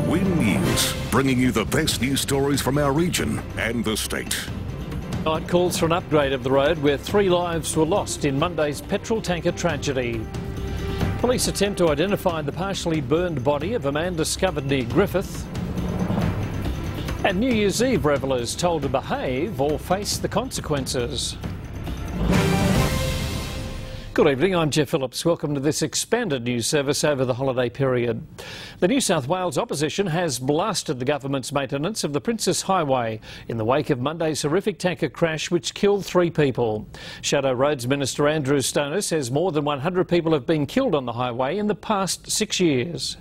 Win News, bringing you the best news stories from our region and the state. Night calls for an upgrade of the road where three lives were lost in Monday's petrol tanker tragedy. Police attempt to identify the partially burned body of a man discovered near Griffith. And New Year's Eve revellers told to behave or face the consequences. Good evening, I'm Geoff Phillips. Welcome to this expanded news service over the holiday period. The New South Wales opposition has blasted the government's maintenance of the Princes Highway in the wake of Monday's horrific tanker crash which killed three people. Shadow Roads Minister Andrew Stoner says more than 100 people have been killed on the highway in the past six years.